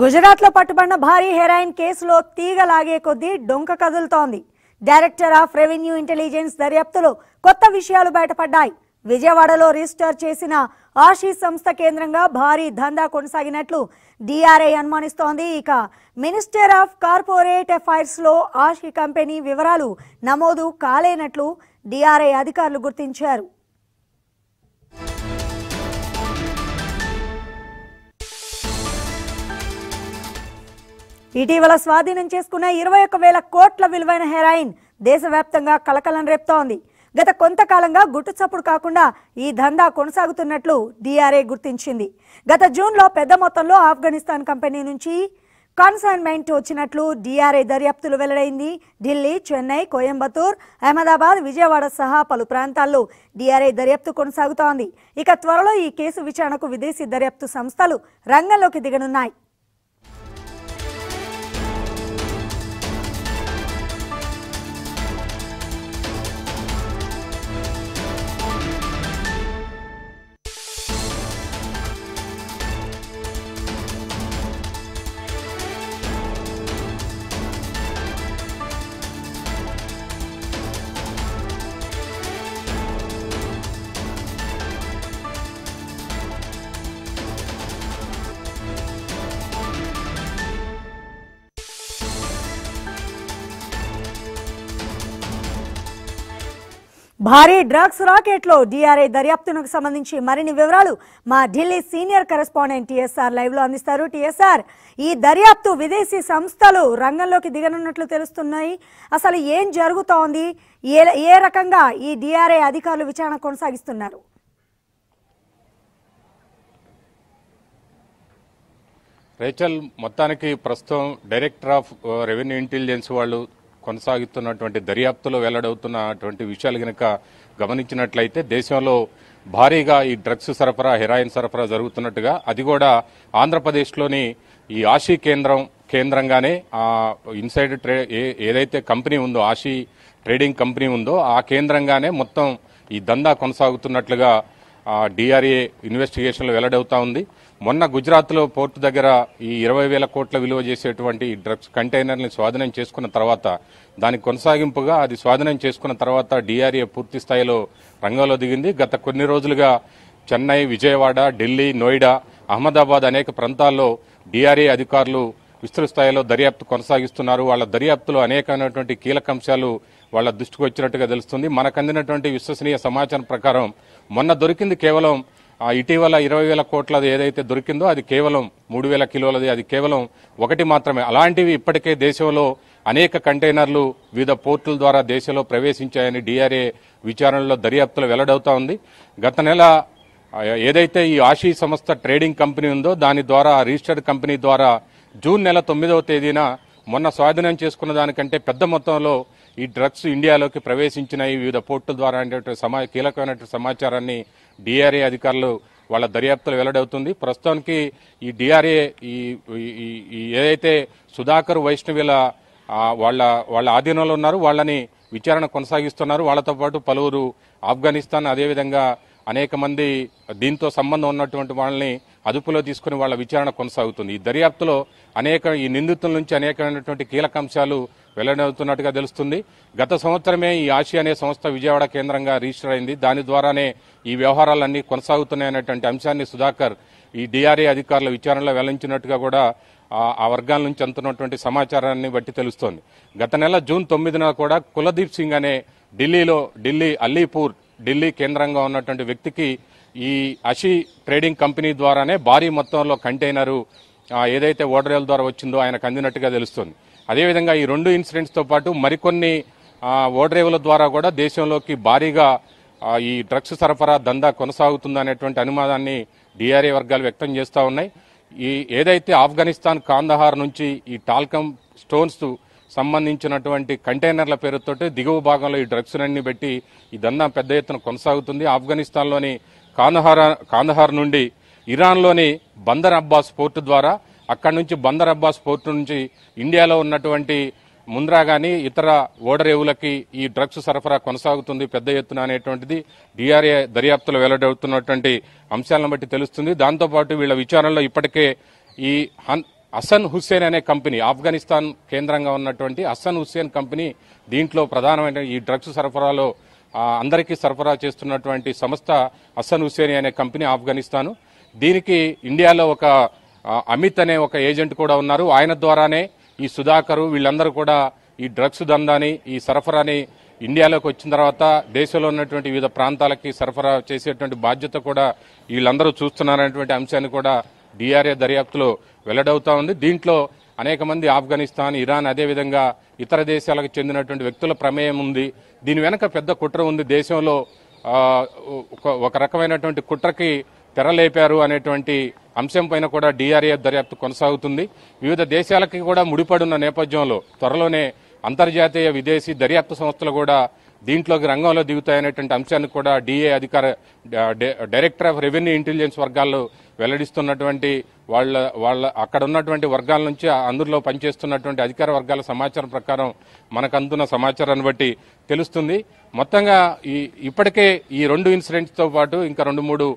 గుజరాత్లో పట్టుబడిన భారీ హెరాయిన్ కేసులో తీగ లాగే కొద్దీ డొంక కదులుతోంది. డైరెక్టర్ ఆఫ్ రెవెన్యూ ఇంటెలిజెన్స్ దర్యాప్తులో కొత్త విషయాలు బయటపడ్డాయి. విజయవాడలో రిజిస్టర్ చేసిన ఆశీస్ సంస్థ కేంద్రంగా భారీ దందా కొనసాగినట్లు డిఆర్ఐ అనుమానిస్తోంది. ఇక మినిస్టర్ ఆఫ్ కార్పొరేట్ అఫైర్స్లో ఆషీ కంపెనీ వివరాలు నమోదు కాలేనట్లు డిఆర్ఐ అధికారులు గుర్తించారు. ఇటీవల స్వాధీనం చేసుకున్న ఇరవై ఒక వేల కోట్ల విలువైన హెరాయిన్ దేశవ్యాప్తంగా కలకలం రేపుతోంది. గత కొంతకాలంగా గుట్టు చప్పుడు కాకుండా ఈ దందా కొనసాగుతున్నట్లు డిఆర్ఏ గుర్తించింది. గత జూన్లో పెద్ద మొత్తంలో ఆఫ్ఘనిస్తాన్ కంపెనీ నుంచి కన్సైన్మెంట్ వచ్చినట్లు డిఆర్ఏ దర్యాప్తులు వెల్లడైంది. ఢిల్లీ చెన్నై కోయంబత్తూర్ అహ్మదాబాద్ విజయవాడ సహా పలు ప్రాంతాల్లో డిఆర్ఐ దర్యాప్తు కొనసాగుతోంది. ఇక త్వరలో ఈ కేసు విచారణకు విదేశీ దర్యాప్తు సంస్థలు రంగంలోకి దిగనున్నాయి. భారీ డ్రగ్స్ రాకెట్లో డిఆర్ఐ దర్యాప్తునకు సంబంధించి మరిన్ని వివరాలు మా ఢిల్లీ సీనియర్ కరెస్పాండెంట్ టిఎస్ఆర్ లైవ్లో అందిస్తారు. టీఎస్ఆర్ ఈ దర్యాప్తు విదేశీ సంస్థలు రంగంలోకి దిగనున్నట్లు తెలుస్తున్నాయి. అసలు ఏం జరుగుతోంది? ఏ ఏ రకంగా ఈ డిఆర్ఐ అధికారులు విచారణ కొనసాగిస్తున్నారు? రేచల్ మొత్తానికి ప్రస్తుతం డైరెక్టర్ ఆఫ్ రెవెన్యూ ఇంటెలిజెన్స్ వాళ్ళు కొనసాగుతున్నటువంటి దర్యాప్తులో వెల్లడవుతున్నటువంటి విషయాలు గనక గమనించినట్లయితే దేశంలో భారీగా ఈ డ్రగ్స్ సరఫరా హెరాయిన్ సరఫరా జరుగుతున్నట్టుగా అది కూడా ఆంధ్రప్రదేశ్లోని ఈ ఆషీ కేంద్రం కేంద్రంగానే ఆ ఇన్సైడ్ ట్రే ఏ- ఏదైతే కంపెనీ ఉందో ఆషీ ట్రేడింగ్ కంపెనీ ఉందో ఆ కేంద్రంగానే మొత్తం ఈ దందా కొనసాగుతున్నట్లుగా డిఆర్ఏ ఇన్వెస్టిగేషన్లో వెల్లడవుతా ఉంది. మొన్న గుజరాత్లో పోర్టు దగ్గర ఈ ఇరవై వేల కోట్ల విలువ చేసేటువంటి డ్రగ్స్ కంటైనర్ని స్వాధీనం చేసుకున్న తర్వాత దాని కొనసాగింపుగా అది స్వాధీనం చేసుకున్న తర్వాత డిఆర్ఏ పూర్తి స్థాయిలో రంగంలో దిగింది. గత కొన్ని రోజులుగా చెన్నై విజయవాడ ఢిల్లీ నోయిడా అహ్మదాబాద్ అనేక ప్రాంతాల్లో డిఆర్ఏ అధికారులు విస్తృత స్థాయిలో దర్యాప్తు కొనసాగిస్తున్నారు. వాళ్ళ దర్యాప్తులో అనేకమైనటువంటి కీలక అంశాలు వాళ్ళ దృష్టికి వచ్చినట్టుగా తెలుస్తుంది. మనకు అందినటువంటి విశ్వసనీయ సమాచారం ప్రకారం మొన్న దొరికింది కేవలం ఇటీవల ఇరవై వేల కోట్లది ఏదైతే దొరికిందో అది కేవలం మూడు వేల కిలోలది అది కేవలం ఒకటి మాత్రమే. అలాంటివి ఇప్పటికే దేశంలో అనేక కంటైనర్లు వివిధ పోర్టుల ద్వారా దేశంలో ప్రవేశించాయని డిఆర్ఏ విచారణలో దర్యాప్తులో వెల్లడవుతా ఉంది. గత నెల ఏదైతే ఈ ఆషీ సంస్థ ట్రేడింగ్ కంపెనీ ఉందో దాని ద్వారా రిజిస్టర్డ్ కంపెనీ ద్వారా జూన్ నెల తొమ్మిదవ తేదీన మొన్న స్వాధీనం చేసుకున్న దానికంటే పెద్ద మొత్తంలో ఈ డ్రగ్స్ ఇండియాలోకి ప్రవేశించినాయి వివిధ పోర్టుల ద్వారా అనేటువంటి సమా కీలకమైనటువంటి సమాచారాన్ని డిఆర్ఏ అధికారులు వాళ్ళ దర్యాప్తులు వెల్లడవుతుంది. ప్రస్తుతానికి ఈ డిఆర్ఏ ఈ ఏదైతే సుధాకర్ వైష్ణవిల వాళ్ళ వాళ్ళ ఆధీనంలో ఉన్నారు వాళ్ళని విచారణ కొనసాగిస్తున్నారు. వాళ్ళతో పాటు పలువురు ఆఫ్ఘనిస్తాన్ అదేవిధంగా అనేక మంది దీంతో సంబంధం ఉన్నటువంటి వాళ్ళని అదుపులో తీసుకుని వాళ్ళ విచారణ కొనసాగుతుంది. ఈ దర్యాప్తులో అనేక ఈ నిందితుల నుంచి అనేకమైనటువంటి కీలక అంశాలు వెల్లడవుతున్నట్టుగా తెలుస్తుంది. గత సంవత్సరమే ఈ ఆసియా అనే సంస్థ విజయవాడ కేంద్రంగా రిజిస్టర్ అయింది. దాని ద్వారానే ఈ వ్యవహారాలన్నీ కొనసాగుతున్నాయనేటువంటి అంశాన్ని సుధాకర్ ఈ డిఆర్ఏ అధికారుల విచారణలో వెల్లడించినట్టుగా కూడా ఆ- వర్గాల నుంచి అందుతున్నటువంటి సమాచారాన్ని బట్టి తెలుస్తోంది. గత నెల జూన్ తొమ్మిదిన కూడా కులదీప్ సింగ్ అనే ఢిల్లీలో ఢిల్లీ అల్లీపూర్ ఢిల్లీ కేంద్రంగా ఉన్నటువంటి వ్యక్తికి ఈ అషి ట్రేడింగ్ కంపెనీ ద్వారానే భారీ మొత్తంలో కంటైనరు ఏదైతే ఓడరేల ద్వారా వచ్చిందో ఆయనకు అందినట్టుగా తెలుస్తుంది. అదేవిధంగా ఈ రెండు ఇన్సిడెంట్స్తో పాటు మరికొన్ని ఓడ్రేవుల ద్వారా కూడా దేశంలోకి భారీగా ఈ డ్రగ్స్ సరఫరా దందా కొనసాగుతుందనేటువంటి అనుమానాన్ని డిఆర్ఏ వర్గాలు వ్యక్తం చేస్తూ ఉన్నాయి. ఈ ఏదైతే ఆఫ్ఘనిస్తాన్ కాందహార్ నుంచి ఈ టాల్కమ్ స్టోన్స్ సంబంధించినటువంటి కంటైనర్ల పేరుతోటి దిగువ భాగంలో ఈ డ్రగ్స్ అన్ని పెట్టి ఈ దందా పెద్ద ఎత్తున కొనసాగుతుంది. ఆఫ్ఘనిస్తాన్లోని కాందహార కాందహార్ నుండి ఇరాన్లోని బందర్ అబ్బాస్ పోర్టు ద్వారా అక్కడి నుంచి బందర్ అబ్బాస్ పోర్టు నుంచి ఇండియాలో ఉన్నటువంటి ముంద్రా కానీ ఇతర ఓడరేవులకి ఈ డ్రగ్స్ సరఫరా కొనసాగుతుంది పెద్ద ఎత్తున అనేటువంటిది డిఆర్ఏ దర్యాప్తులో వెల్లడవుతున్నటువంటి అంశాలను బట్టి తెలుస్తుంది. దాంతోపాటు వీళ్ళ విచారణలో ఇప్పటికే ఈ హన్ హసన్ హుస్సేన్ అనే కంపెనీ ఆఫ్ఘనిస్తాన్ కేంద్రంగా ఉన్నటువంటి హసన్ హుస్సేన్ కంపెనీ దీంట్లో ప్రధానమైన ఈ డ్రగ్స్ సరఫరాలో అందరికీ సరఫరా చేస్తున్నటువంటి సంస్థ హసన్ హుస్సేన్ అనే కంపెనీ ఆఫ్ఘనిస్తాను. దీనికి ఇండియాలో ఒక అమిత్ అనే ఒక ఏజెంట్ కూడా ఉన్నారు. ఆయన ద్వారానే ఈ సుధాకరు వీళ్ళందరూ కూడా ఈ డ్రగ్స్ దందాని ఈ సరఫరాని ఇండియాలోకి వచ్చిన తర్వాత దేశంలో ఉన్నటువంటి వివిధ ప్రాంతాలకి సరఫరా చేసేటువంటి బాధ్యత కూడా వీళ్ళందరూ చూస్తున్నారనేటువంటి అంశాన్ని కూడా డిఆర్ఏ దర్యాప్తులో వెల్లడవుతా ఉంది. దీంట్లో అనేక మంది ఆఫ్ఘనిస్తాన్ ఇరాన్ అదేవిధంగా ఇతర దేశాలకు చెందినటువంటి వ్యక్తుల ప్రమేయం ఉంది. దీని వెనక పెద్ద కుట్ర ఉంది. దేశంలో ఒక- ఒక రకమైనటువంటి కుట్రకి తెరలేపారు అనేటువంటి అంశం పైన కూడా డిఆర్ఏఎఫ్ దర్యాప్తు కొనసాగుతుంది. వివిధ దేశాలకి కూడా ముడిపడున్న నేపథ్యంలో త్వరలోనే అంతర్జాతీయ విదేశీ దర్యాప్తు సంస్థలు కూడా దీంట్లోకి రంగంలో దిగుతాయనేటువంటి అంశాన్ని కూడా డిఏ అధికార డ- డైరెక్టర్ ఆఫ్ రెవెన్యూ ఇంటెలిజెన్స్ వర్గాల్లో వెల్లడిస్తున్నటువంటి వాళ్ళ వాళ్ళ అక్కడ ఉన్నటువంటి వర్గాల నుంచి అందులో పనిచేస్తున్నటువంటి అధికార వర్గాల సమాచారం ప్రకారం మనకు అందున సమాచారాన్ని బట్టి తెలుస్తుంది. మొత్తంగా ఈ ఇప్పటికే ఈ రెండు ఇన్సిడెంట్స్తో పాటు ఇంకా రెండు మూడు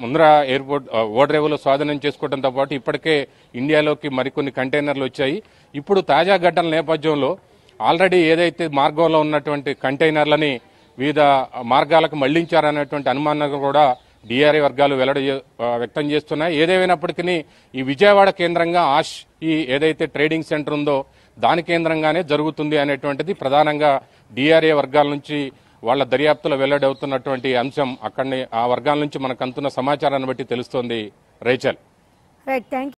ముందర ఎయిర్పోర్ట్ ఆ, ఓడరేవులో స్వాధీనం చేసుకోవడంతో పాటు ఇప్పటికే ఇండియాలోకి మరికొన్ని కంటైనర్లు వచ్చాయి. ఇప్పుడు తాజా ఘటనల నేపథ్యంలో ఆల్రెడీ ఏదైతే మార్గంలో ఉన్నటువంటి కంటైనర్లని వివిధ మార్గాలకు మళ్ళించారనేటువంటి అనుమానాలు కూడా డిఆర్ఏ వర్గాలు వెల్లడి వ్యక్తం చేస్తున్నాయి. ఏదేమైనప్పటికీ ఈ విజయవాడ కేంద్రంగా ఆష్ ఈ ఏదైతే ట్రేడింగ్ సెంటర్ ఉందో దాని కేంద్రంగానే జరుగుతుంది అనేటువంటిది ప్రధానంగా డిఆర్ఏ వర్గాల నుంచి వాళ్ళ దర్యాప్తులో వెల్లడవుతున్నటువంటి అంశం అక్కడిని ఆ వర్గాల నుంచి మనకు అందుతున్న సమాచారాన్ని బట్టి తెలుస్తోంది రైచల్. Right thank